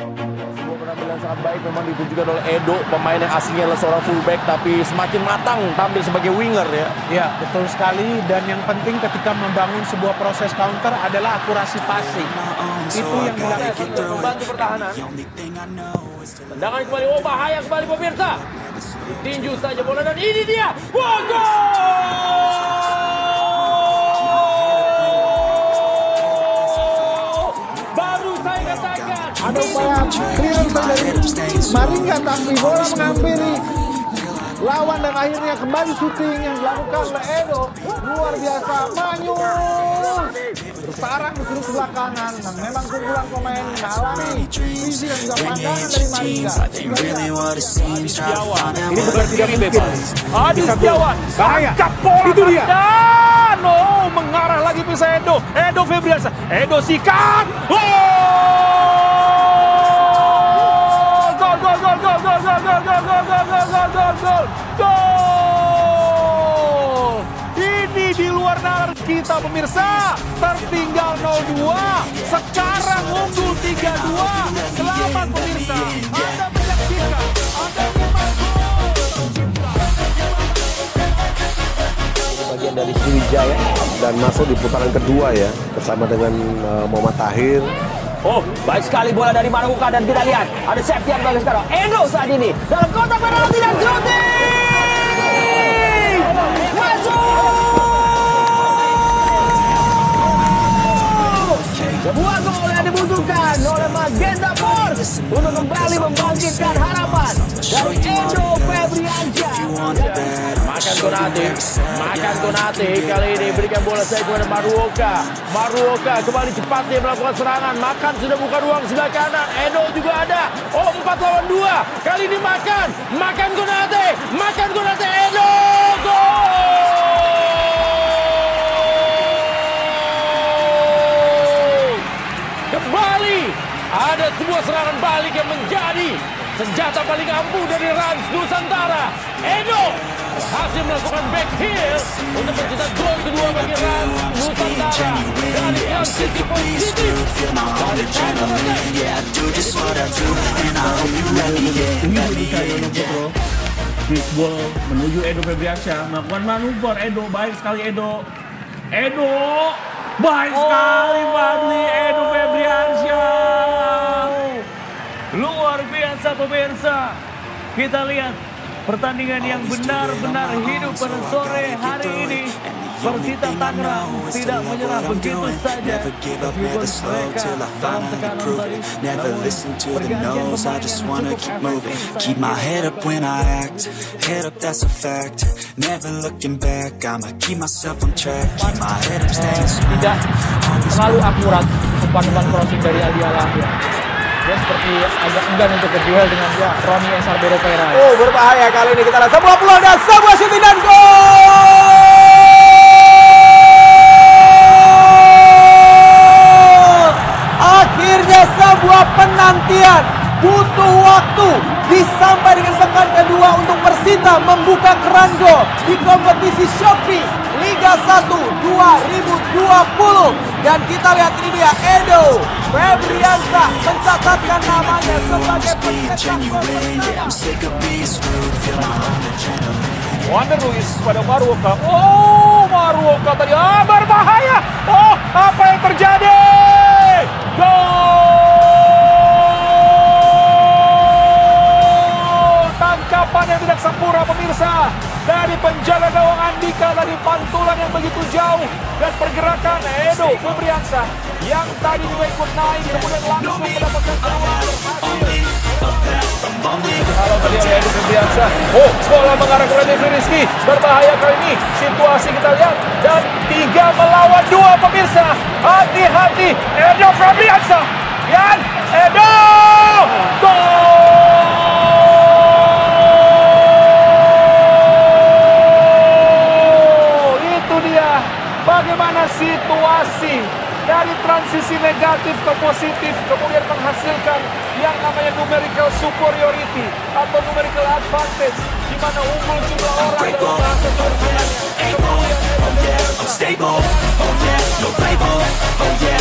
Sebuah penampilan sangat baik memang ditunjukkan oleh Edo, pemain yang aslinya adalah seorang fullback tapi semakin matang tampil sebagai winger ya. Ya, betul sekali. Dan yang penting ketika membangun sebuah proses counter adalah akurasi passing. Itu yang dilakukan. Membantu pertahanan. Tendangan kembali, oh bahaya kembali pemirsa. Ditinju saja bola dan ini dia. Wah, gol! Ada upaya clearance dari Maringa tapi bola menghampiri lawan dan akhirnya kembali syuting yang dilakukan oleh Edo luar biasa manyus bersarang di sudut sebelah kanan dan memang kumpulan pemain mengalami visi dan juga pandangan dari Maringa Ini bukan tidak mungkin. Adi Setiawan. bahaya. Bola. Itu dia. Dan oh, mengarah lagi bisa Edo. Edo Febriansa. Edo sikat. Oh! Gol, gol, gol, gol, gol, gol, gol! Ini di luar nalar kita pemirsa. Tertinggal 0-2. Sekarang unggul 3-2. Selamat pemirsa. Anda menyaksikan. Anda bagian dari Sriwijaya dan masuk di putaran kedua ya bersama dengan uh, Muhammad Tahir Oh, baik sekali bola dari Maruka dan kita lihat ada Septian bagus sekarang. Endo saat ini dalam kotak penalti dan shooting. Masuk. Sebuah gol yang dibutuhkan oleh Magenta Force untuk kembali membangkitkan harapan dari Konate, makan Konate kali ini berikan bola saya kepada Maruoka. Maruoka kembali cepat dia melakukan serangan. Makan sudah buka ruang sebelah kanan. Eno juga ada. Oh empat lawan dua. Kali ini makan, makan Konate, makan Konate. Eno gol! Kembali ada sebuah serangan balik yang menjadi senjata paling ampuh dari Rans Nusantara. Edo berhasil melakukan back heel untuk mencetak gol kedua bagi Rans Nusantara. Dari transisi positif dari Fishball menuju Edo Febriansyah. Melakukan manuver. Edo baik sekali Edo. Edo baik sekali Fadli. Edo pemirsa. Kita lihat pertandingan yang benar-benar hidup pada sore hari ini. Persita Tangerang tidak menyerah begitu saja. Meskipun mereka dalam tekanan tadi Never namun listen to the pergantian pemain just yang wanna cukup keep moving. efektif Keep my head up when I act, head up that's a fact. Never looking back, I'ma keep myself on track. Keep my head up, staying strong. tidak terlalu akurat umpan-umpan crossing dari Aldi Alahya. Dia seperti agak enggan untuk berduel dengan ya, Roni Esar Beropera. Oh berbahaya kali ini kita lihat sebuah peluang dan sebuah shooting dan gol! Akhirnya sebuah penantian butuh waktu disampai dengan pekan kedua untuk Persita membuka keran gol di kompetisi Shopee Liga 1 2020 dan kita lihat ini dia Edo Febriansa mencatatkan namanya sebagai pencetak gol pertama. Wander Luiz pada Maruoka. Oh, Maruoka tadi ah berbahaya. Oh, apa yang terjadi? Gol! Tangkapan yang tidak sempurna pemirsa dari penjaga Andika tadi pantulan yang begitu jauh dan pergerakan Edo Febriansa yang tadi juga ikut naik kemudian langsung mendapatkan tadi oleh Edo Febriansa. Oh, bola mengarah ke Devi Rizky. Berbahaya kali ini. Situasi kita lihat. Dan tiga melawan dua pemirsa. Hati-hati. Edo Febriansa. Dan Edo. Gol! Itu dia. Bagaimana situasi dari transisi negatif ke positif kemudian menghasilkan yang namanya numerical superiority atau numerical advantage di mana unggul jumlah orang dalam bahasa I'm stable, oh yeah, no label, oh yeah,